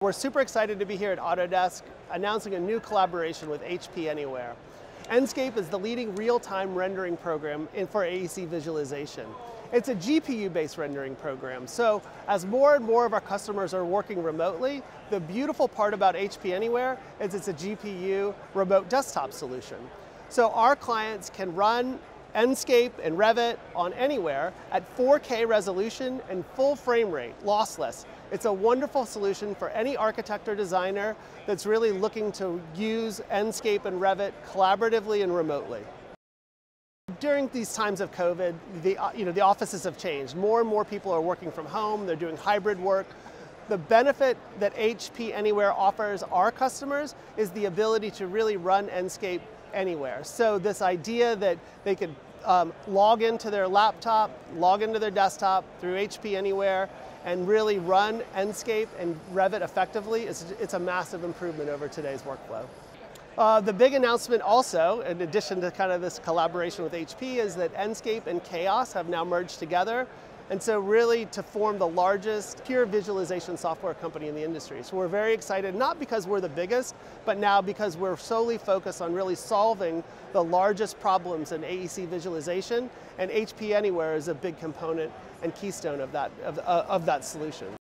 We're super excited to be here at Autodesk announcing a new collaboration with HP Anyware. Enscape is the leading real-time rendering program for AEC visualization. It's a GPU-based rendering program, so as more and more of our customers are working remotely, the beautiful part about HP Anyware is it's a GPU remote desktop solution. So our clients can run Enscape and Revit on anywhere at 4K resolution and full frame rate, lossless. It's a wonderful solution for any architect or designer that's really looking to use Enscape and Revit collaboratively and remotely. During these times of COVID, the, uh, you know, the offices have changed. More and more people are working from home, they're doing hybrid work. The benefit that HP Anyware offers our customers is the ability to really run Enscape anywhere. So this idea that they could um, log into their laptop, log into their desktop through HP Anyware, and really run Enscape and Revit effectively, it's, it's a massive improvement over today's workflow. Uh, the big announcement also, in addition to kind of this collaboration with HP, is that Enscape and Chaos have now merged together and so really to form the largest pure visualization software company in the industry. So we're very excited, not because we're the biggest, but now because we're solely focused on really solving the largest problems in AEC visualization, and HP Anyware is a big component and keystone of that, of, of that solution.